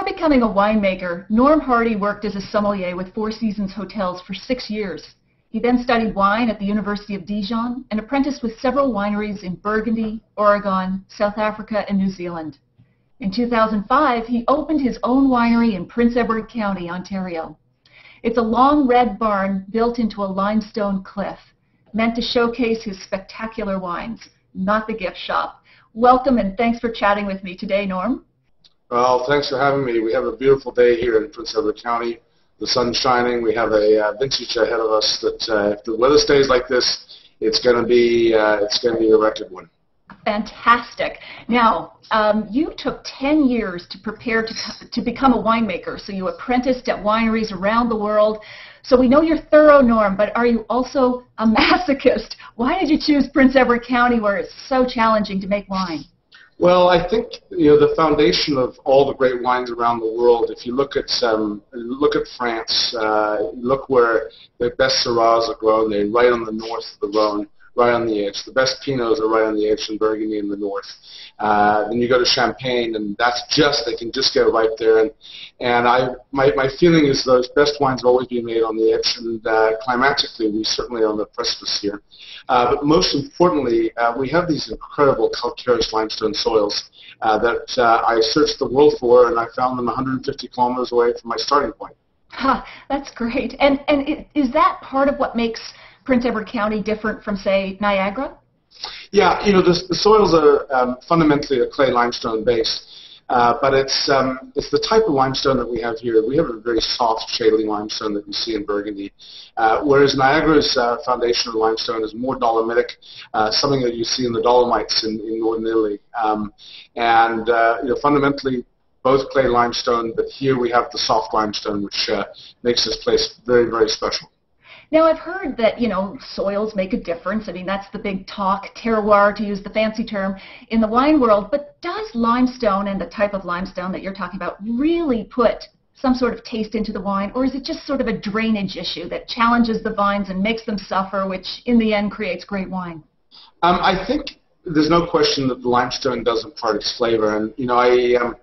Before becoming a winemaker, Norm Hardie worked as a sommelier with Four Seasons Hotels for six years. He then studied wine at the University of Dijon and apprenticed with several wineries in Burgundy, Oregon, South Africa, and New Zealand. In 2005, he opened his own winery in Prince Edward County, Ontario. It's a long red barn built into a limestone cliff, meant to showcase his spectacular wines, not the gift shop. Welcome and thanks for chatting with me today, Norm. Well, thanks for having me. We have a beautiful day here in Prince Edward County. The sun's shining. We have a uh, vintage ahead of us that uh, if the weather stays like this, it's going to be uh, it's going to be a record one. Fantastic. Now, um, you took 10 years to prepare to, to become a winemaker, so you apprenticed at wineries around the world. So we know you're thorough, Norm, but are you also a masochist? Why did you choose Prince Edward County where it's so challenging to make wine? Well, I think you know the foundation of all the great wines around the world. If you look at um, look at France, uh, look where the best Syrahs are grown. They're right on the north of the Rhone right on the edge. The best Pinots are right on the edge in Burgundy in the north. Uh, then you go to Champagne, and that's just they can just go right there. And and I my my feeling is those best wines always been made on the edge, and uh, climatically we certainly are on the precipice here. Uh, but most importantly, uh, we have these incredible calcareous limestone soils uh, that uh, I searched the world for, and I found them 150 kilometers away from my starting point. Huh, that's great. And and is that part of what makes Prince Edward County different from, say, Niagara? Yeah, you know, the, the soils are um, fundamentally a clay limestone base. Uh, but it's um, it's the type of limestone that we have here. We have a very soft, shaly limestone that we see in Burgundy, uh, whereas Niagara's uh, foundational limestone is more dolomitic, uh, something that you see in the Dolomites in, in northern Italy. Um, and uh, you know, fundamentally, both clay limestone, but here we have the soft limestone, which uh, makes this place very, very special. Now, I've heard that, you know, soils make a difference. I mean, that's the big talk, terroir, to use the fancy term, in the wine world. But does limestone and the type of limestone that you're talking about really put some sort of taste into the wine, or is it just sort of a drainage issue that challenges the vines and makes them suffer, which in the end creates great wine? Um, I think there's no question that the limestone does impart its flavor. And, you know, I... Um,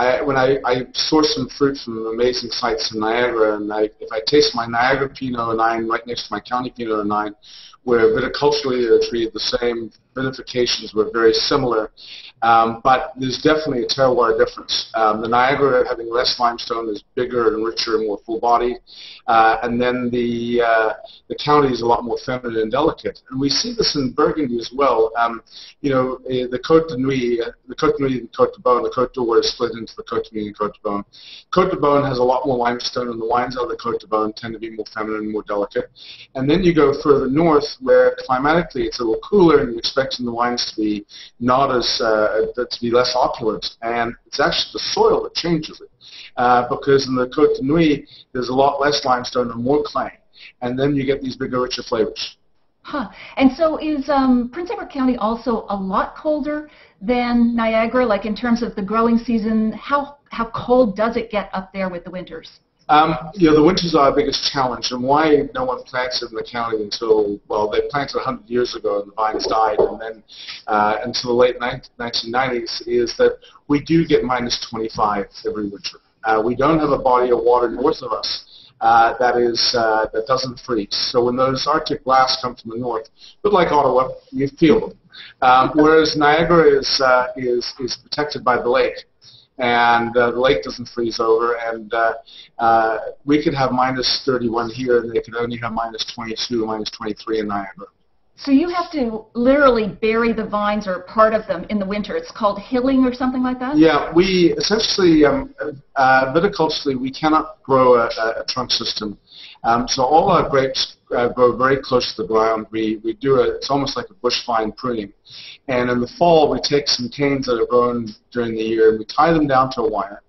I, when I, I source some fruit from amazing sites in Niagara, and I, if I taste my Niagara Pinot Noir right next to my County Pinot Noir, where viticulturally they're treated the same, vinifications were very similar, um, but there's definitely a terroir difference. Um, the Niagara, having less limestone, is bigger and richer and more full-bodied, uh, and then the uh, the county is a lot more feminine and delicate. And we see this in Burgundy as well. Um, you know, uh, the Côte de Nuits, uh, the Côte de Nuits and Côte de Beaune, the Côte d'Or is split into the Côte de Nuits and Côte de Beaune. Côte de Beaune has a lot more limestone, and the wines out of the Côte de Beaune tend to be more feminine and more delicate. And then you go further north, where climatically it's a little cooler, and you're expecting the wines to be not as uh, to be less opulent, and it's actually the soil that changes it. Uh, because in the Côte de Nuits, there's a lot less limestone and more clay, and then you get these bigger, richer flavors. Huh. And so is um, Prince Edward County also a lot colder than Niagara, like in terms of the growing season? How, how cold does it get up there with the winters? Um, you know, the winters are our biggest challenge, and why no one plants it in the county until, well, they planted 100 years ago and the vines died, and then uh, until the late 1990s, is that we do get minus 25 every winter. Uh, we don't have a body of water north of us uh, that is uh, that doesn't freeze. So when those Arctic blasts come from the north, but like Ottawa, you feel them. Um, whereas Niagara is, uh, is, is protected by the lake and uh, the lake doesn't freeze over, and uh, uh, we could have minus 31 here, and they could only have minus 22, minus 23 in Niagara. So you have to literally bury the vines or part of them in the winter. It's called hilling or something like that? Yeah, we essentially, um, uh, viticulturally, we cannot grow a, a trunk system. Um, so all our grapes uh, grow very close to the ground. We, we do it, it's almost like a bush vine pruning. And in the fall, we take some canes that are grown during the year and we tie them down to a wire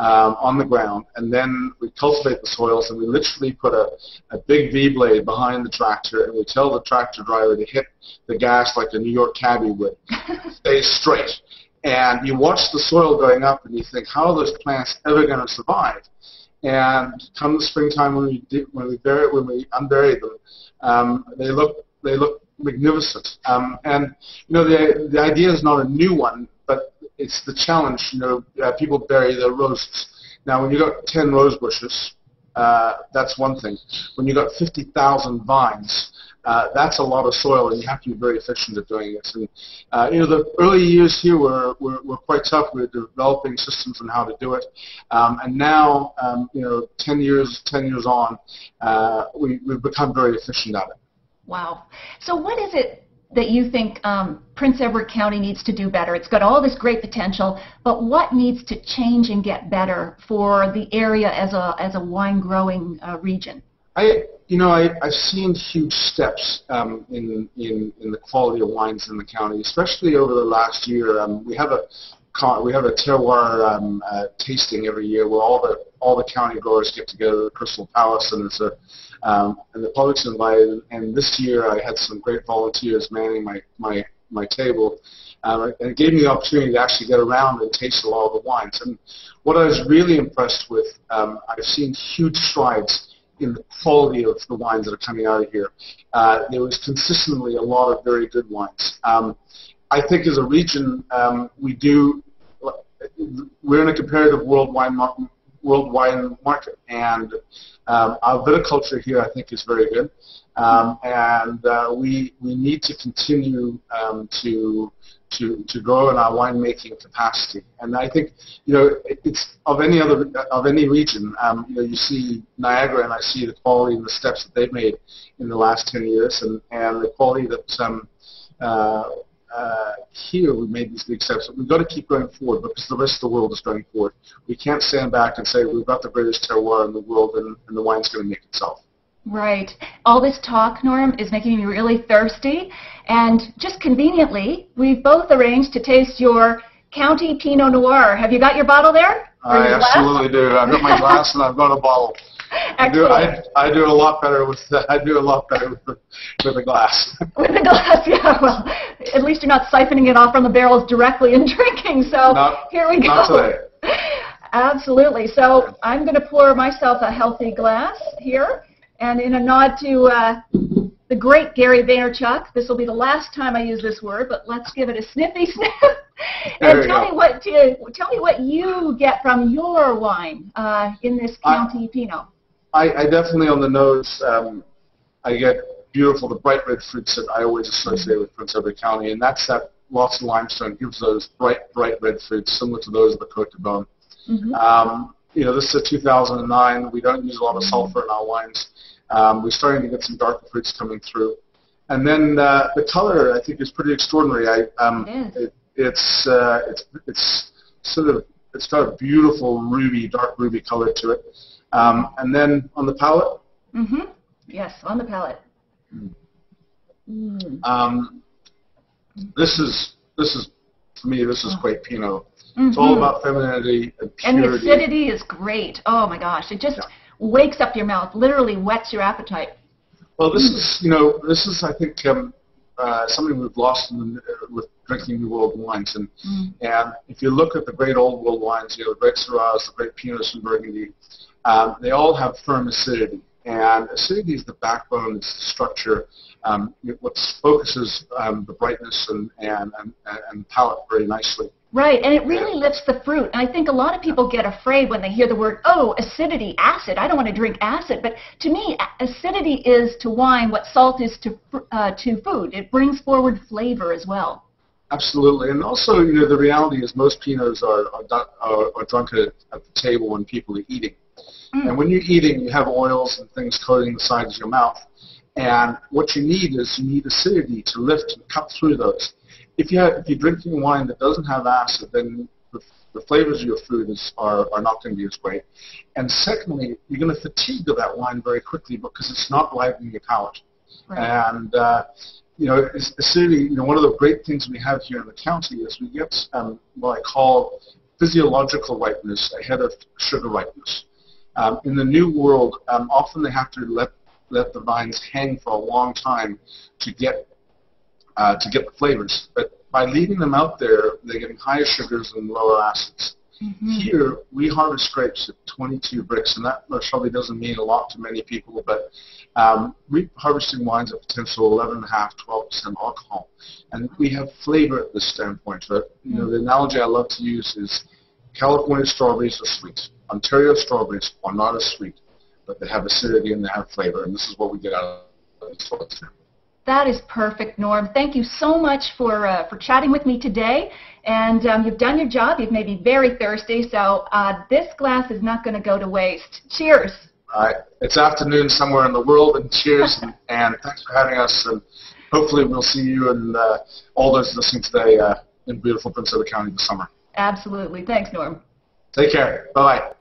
um, on the ground, and then we cultivate the soils, and we literally put a, a big V-blade behind the tractor, and we tell the tractor driver to hit the gas like a New York cabbie would. Stay straight. And you watch the soil going up, and you think, how are those plants ever going to survive? And come the springtime when we when we bury when we unbury them, um, they look they look magnificent. Um, and you know the the idea is not a new one it's the challenge. You know, uh, people bury their roses, Now, when you've got 10 rose bushes, uh, that's one thing. When you've got 50,000 vines, uh, that's a lot of soil, and you have to be very efficient at doing it. And uh, you know, the early years here were, were, were quite tough. We were developing systems on how to do it, um, and now, um, you know, 10 years 10 years on, uh, we, we've become very efficient at it. Wow. So, what is it that you think um, Prince Edward County needs to do better? It's got all this great potential, but what needs to change and get better for the area as a as a wine growing uh, region? I, you know, I, I've seen huge steps um, in, in in the quality of wines in the county, especially over the last year. Um, we have a we have a terroir um, uh, tasting every year where all the all the county growers get together at Crystal Palace, and it's a um, and the public's invited. And this year, I had some great volunteers manning my my my table, uh, and it gave me the opportunity to actually get around and taste a lot of the wines. And what I was really impressed with, um, I've seen huge strides in the quality of the wines that are coming out of here. Uh, there was consistently a lot of very good wines. Um, I think as a region, um, we do, we're in a comparative world wine, mar- world wine market, and um, our viticulture here, I think, is very good. Um, and uh, we, we need to continue um, to to, to grow in our winemaking capacity. And I think, you know, it's of any other of any region. Um, you know, you see Niagara, and I see the quality and the steps that they've made in the last 10 years, and, and the quality that um, uh, uh, here we made these big steps. We've got to keep going forward because the rest of the world is going forward. We can't stand back and say we've got the greatest terroir in the world and, and the wine's going to make itself. Right. All this talk, Norm, is making me really thirsty. And just conveniently, we've both arranged to taste your County Pinot Noir. Have you got your bottle there? I absolutely do. I've got my glass and I've got a bottle. I do, I, I do a lot better with I do a lot better with, with a glass. with the glass, yeah. Well, at least you're not siphoning it off from the barrels directly and drinking. So not, here we go. Not today. Absolutely. So I'm going to pour myself a healthy glass here, and in a nod to uh, the great Gary Vaynerchuk, this will be the last time I use this word, but let's give it a sniffy sniff. and tell go. me what to, tell me what you get from your wine uh, in this County I, Pinot. I, I definitely on the nose, um, I get beautiful, the bright red fruits that I always associate with Prince Edward County, and that's that lots of limestone gives those bright, bright red fruits similar to those of the Cote de Beaune. Mm-hmm. Um, you know, this is a 2009. We don't use a lot of sulfur in our wines. Um, we're starting to get some darker fruits coming through. And then uh, the color, I think, is pretty extraordinary. I, um, it is. It, it's, uh, it's, it's sort of, it's got a beautiful ruby, dark ruby color to it. Um, and then on the palate? Mm-hmm. Yes, on the palate. Mm. Mm. Um, this is this is for me. This is quite Pinot. Mm-hmm. It's all about femininity and purity. And the acidity is great. Oh my gosh, it just yeah. wakes up your mouth, literally whets your appetite. Well, this is you know this is I think um, uh, something we've lost in the, with drinking New World wines. And mm. and if you look at the great Old World wines, you know the great Syrahs, the great Pinots and Burgundy, um, they all have firm acidity, and acidity is the backbone, it's the structure, um, what focuses um, the brightness and, and, and, and palate very nicely. Right, and it really lifts the fruit. And I think a lot of people get afraid when they hear the word, oh, acidity, acid. I don't want to drink acid. But to me, acidity is to wine what salt is to, uh, to food. It brings forward flavor as well. Absolutely, and also, you know, the reality is most Pinots are, are, are, are drunk at, at the table when people are eating. Mm. And when you're eating, you have oils and things coating the sides of your mouth. And what you need is you need acidity to lift and cut through those. If, you have, if you're drinking wine that doesn't have acid, then the, the flavors of your food is, are, are not going to be as great. And secondly, you're going to fatigue of that wine very quickly because it's not livening your palate. Right. And uh, you know, acidity. You know, one of the great things we have here in the county is we get um, what I call physiological ripeness ahead of sugar ripeness. Um, in the new world, um, often they have to let let the vines hang for a long time to get uh, to get the flavors. But by leaving them out there, they're getting higher sugars and lower acids. Mm-hmm. Here, we harvest grapes at 22 Brix, and that probably doesn't mean a lot to many people, but um, we're harvesting wines at potential 11.5, 12% alcohol. And we have flavor at this standpoint. But, you know, the analogy I love to use is California strawberries are sweet Ontario strawberries are not as sweet, but they have acidity and they have flavor, and this is what we get out of these sorts. That is perfect, Norm. Thank you so much for uh, for chatting with me today. And um, you've done your job. You've made me very thirsty, so uh, this glass is not going to go to waste. Cheers. All right. It's afternoon somewhere in the world, and cheers, and, and thanks for having us. And hopefully, we'll see you and uh, all those listening today uh, in beautiful Prince Edward County this summer. Absolutely. Thanks, Norm. Take care. Bye bye.